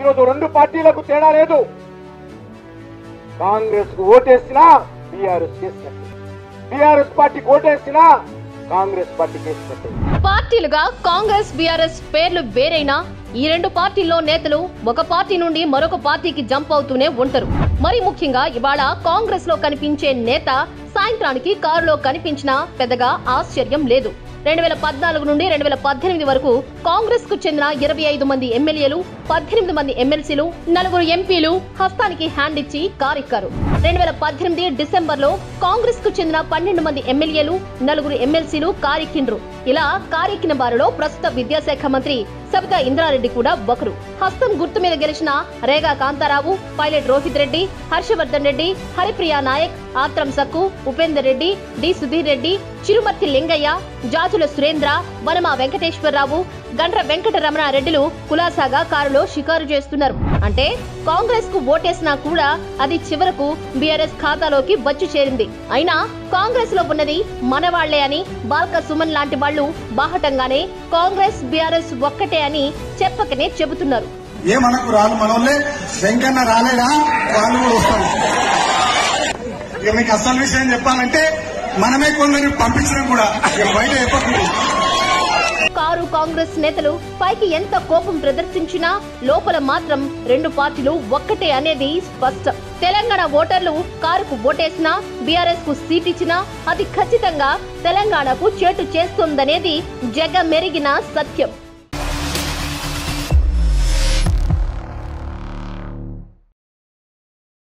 ఈరోజు రెండు పార్టీలకు తేడా లేదు. కాంగ్రెస్కు ఓటేసినా బీఆర్ఎస్ చేసినట్టు బీఆర్ఎస్ పార్టీకి ఓటేసినా కాంగ్రెస్ పార్టీ చేసినట్టు పార్టీలుగా కాంగ్రెస్ బీఆర్ఎస్ పేర్లు వేరైనా ఈ రెండు పార్టీల్లో నేతలు ఒక పార్టీ నుండి మరొక పార్టీకి జంప్ అవుతూనే ఉంటారు. మరి ముఖ్యంగా ఇవాళ కాంగ్రెస్లో కనిపించే నేత సాయంత్రానికి కారులో కనిపించినా పెద్దగా ఆశ్చర్యం లేదు. రెండు వేల పద్నాలుగు నుండి రెండు వేల పద్దెనిమిది వరకు కాంగ్రెస్కు చెందిన ఇరవై ఐదు మంది ఎమ్మెల్యేలు పద్దెనిమిది మంది ఎమ్మెల్సీలు నలుగురు ఎంపీలు హస్తానికి హ్యాండ్ ఇచ్చి కారెక్కారు. రెండు వేల పద్దెనిమిది డిసెంబర్లో కాంగ్రెస్కు చెందిన పన్నెండు మంది ఎమ్మెల్యేలు నలుగురు ఎమ్మెల్సీలు కారెక్కిండ్రు. ఇలా కారెక్కిన వారిలో ప్రస్తుత విద్యాశాఖ మంత్రి సబితా ఇంద్రారెడ్డి కూడా ఒకరు. హస్తం గుర్తు మీద గెలిచిన రేగా కాంతారావు పైలట్ రోహిత్ రెడ్డి హర్షవర్ధన్ రెడ్డి హరిప్రియ నాయక్ ఆత్రం సక్కు ఉపేందర్ రెడ్డి డి సుధీర్ రెడ్డి చిరుమర్తి లింగయ్య జాజుల సురేంద్ర వనమ వెంకటేశ్వరరావు గండ్ర వెంకటరమణారెడ్డిలు రెడ్డిలు కులాసాగా కారులో షికారు చేస్తున్నారు. అంటే కాంగ్రెస్కు ఓటేసినా కూడా అది చివరకు బీఆర్ఎస్ ఖాతాలోకి వచ్చి చేరింది. అయినా కాంగ్రెస్లో ఉన్నది మనవాళ్ళే అని బాల్క సుమన్ లాంటి వాళ్ళు బాహటంగానే కాంగ్రెస్ బీఆర్ఎస్ ఒక్కటే అని చెప్పకనే చెబుతున్నారు. ఏ మనకు రాదు మనోళ్ళే? వెంకన్న రాలేదా వాళ్ళు ఇక మీకు అసలు విషయం చెప్పాలంటే మనమే కొందరు పంపించడం కూడా. బయట చెప్పకుండా కాంగ్రెస్ నేతలు పైకి ఎంత కోపం ప్రదర్శించినా లోపల మాత్రం రెండు పార్టీలు ఒక్కటే అనేది స్పష్టం. తెలంగాణ ఓటర్లు కారుకు ఓటేసినా బీఆర్ఎస్కు సీట్ ఇచ్చినా అది ఖచ్చితంగా తెలంగాణకు చేటు చేస్తుందనేది జగ మెరిగిన సత్యం.